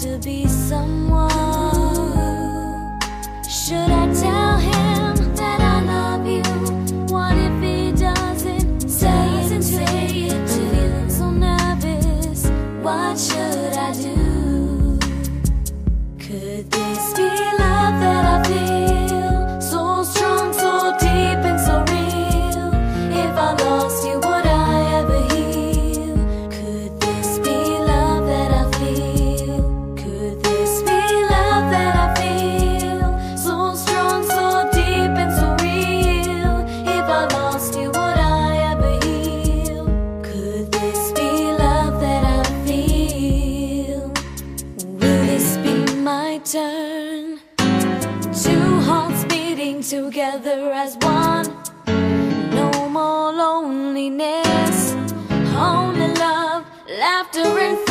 to be someone. doctor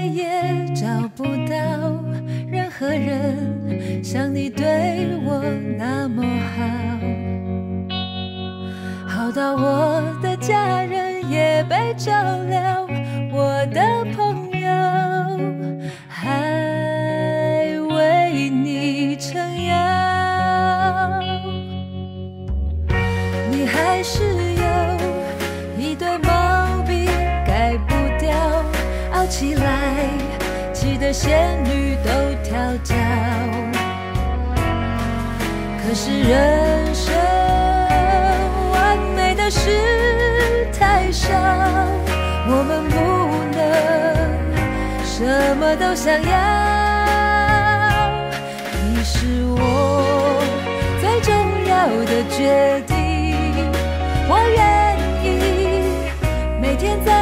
再也找不到任何人像你对我那么好。好到我的家人也被照料。仙女都跳脚可是人生完美的事太少我们不能什么都想要你是我最重要的决定我愿意每天在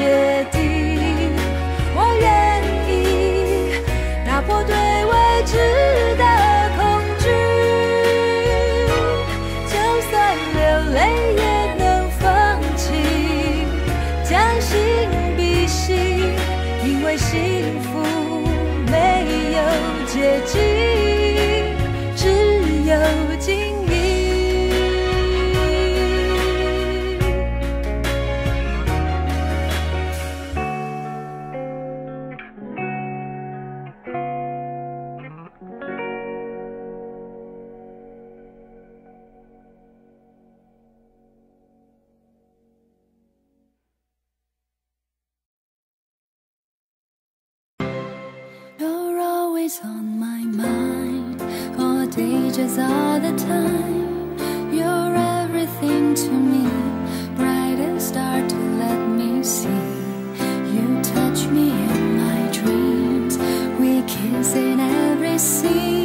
magic. always on my mind. Oh, Audacious all the time. You're everything to me. Brightest star to let me see. You touch me in my dreams. We kiss in every scene.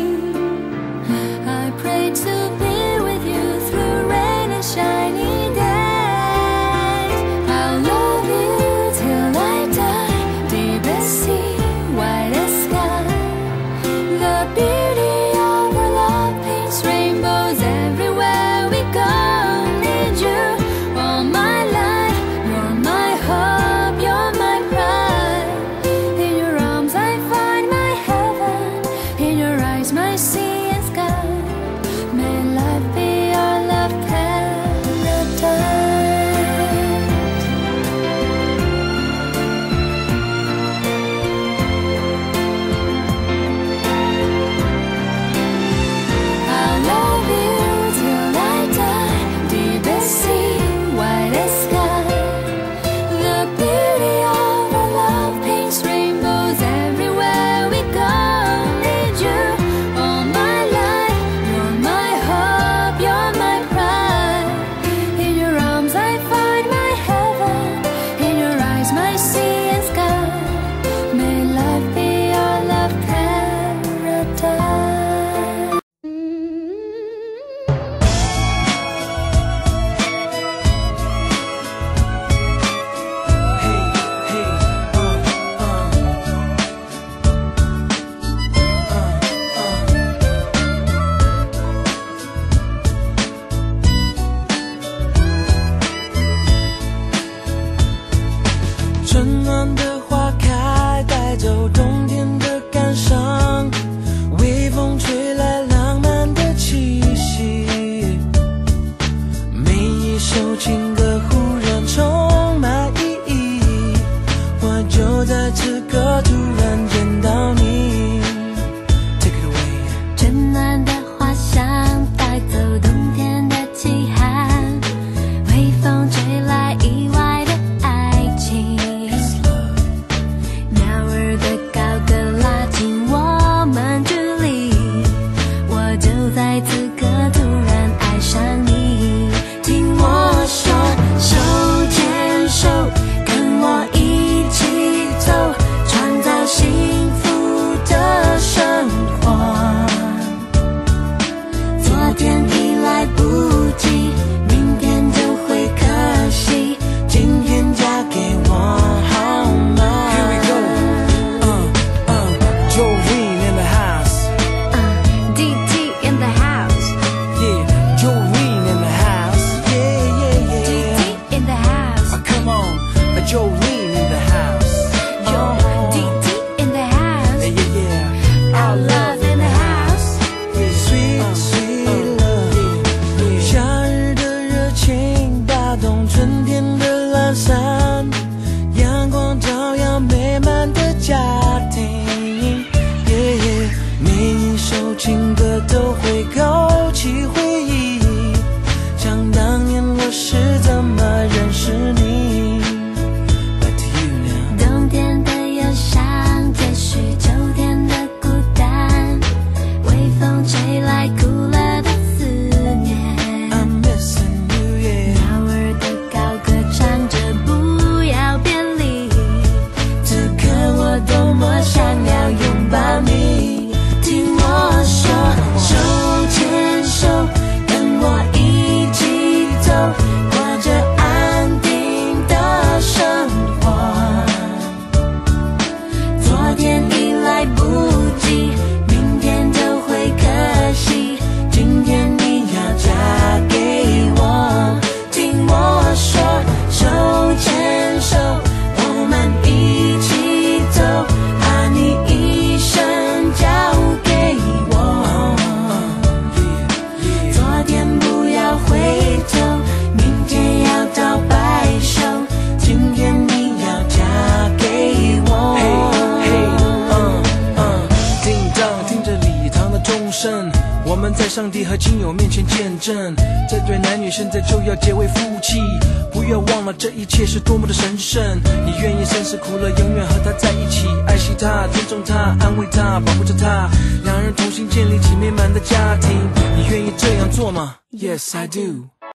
Like 在上帝和亲友面前见证，这对男女现在就要结为夫妻。不要忘了这一切是多么的神圣。你愿意生死苦乐，永远和他在一起，爱惜他，尊重他，安慰他，保护着他，两人同心建立起美满的家庭。你愿意这样做吗？Yes, I do.